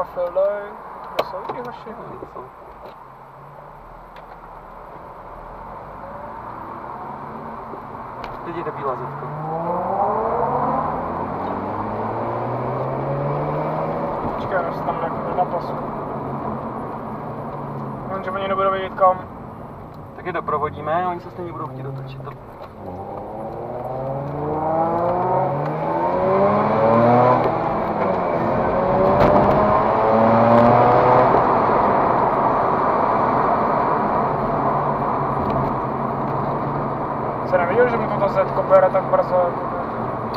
Filder, kde jsou ty vaše? Teď jde bílá zetka. Počkej, já tam jako napasu. Jenže oni nebudou vědět kam. Tak je doprovodíme, oni se stejně budou chtít dotočit. Neviděl, že mu to ta Zetko bere tak brzo. Jako...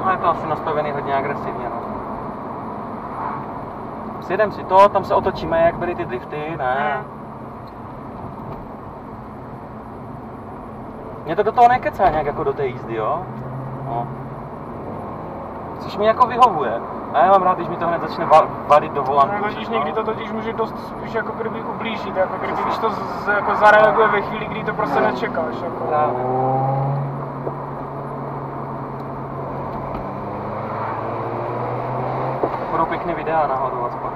No je to asi nastavený hodně agresivně, no. Sjedem si to, tam se otočíme, jak byly ty drifty, ne? Mě to do toho nekecá nějak jako do té jízdy, jo? No. Což mi jako vyhovuje. A já mám rád, když mi to hned začne va- vadit do volantu. No, totiž všechno. někdy to totiž může dost spíš jako kdyby ublížit, jako kdyby když to z, jako zareaguje ve chvíli, kdy to prostě nečekáš. Jako. Právě. Pěkný videa nahoru aspoň.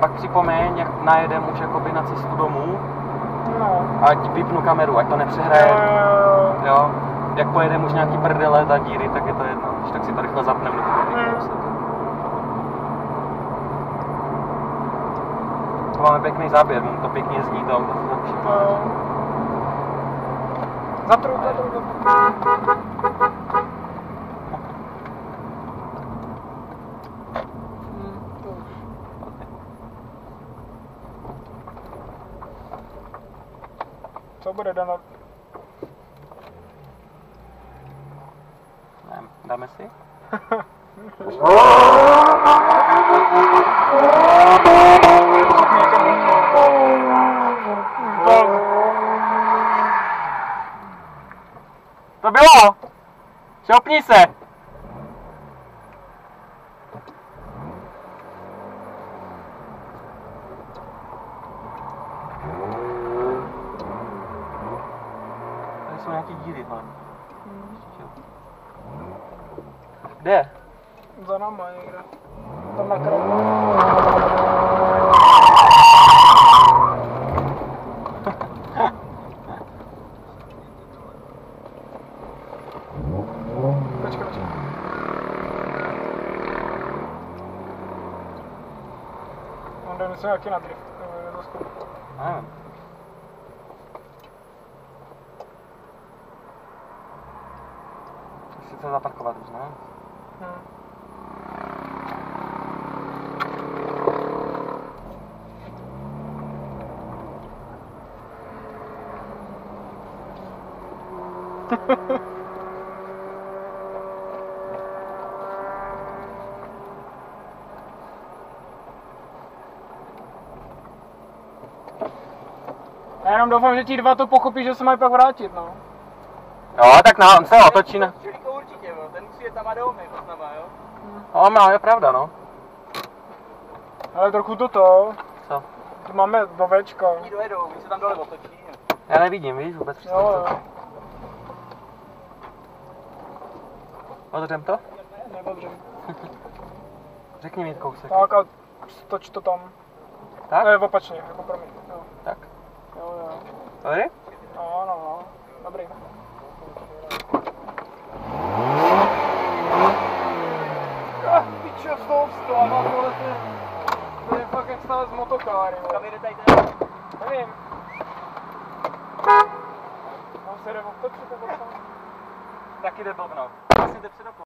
Pak připomeň, jak najedem už jakoby na cestu domů, No. ať vypnu kameru, ať to nepřehraje. jo, jo. Jak pojedeme už nějaký prdele a díry, tak je to jedno. Když tak si to rychle zapneme do. To máme pěkný záběr, mu to pěkně zní to auto. to lepší. jo. Zatru, zatru, zatru. Hmm, to už. Co bude dano? Ne, dáme si? To bylo! Šopni se! Tady jsou nějaký díry, ale. Kde? Za náma někde. Tam na kraji. Počkej, počkej. On jde něco nějaký na drift. nebo je to se zaparkovat už, ne? Já jenom doufám, že ti dva to pochopí, že se mají pak vrátit, no. Jo, tak na, on se otočí na... Čeliko určitě, jo. ten musí jet na Madomy, s náma, jo. No, no, je pravda, no. Ale trochu toto, Co? tu máme do Včka. Oni dojedou, oni se tam dole otočí. Já nevidím, víš, vůbec přesně Jo. Otevřem to? Nedobře. Řekni mi kousek. Tak a stoč to tam. Tak? Ne, opačně, jako promiň. Jo, Tak. jo, jo. Tady? No, no, no. Dobrý. Ah, pičo, z toho vstává, tohle to je... To je fakt jak stále z motokáry, Kam tady jde co? Taky jde blbnout. Asi jde před okno.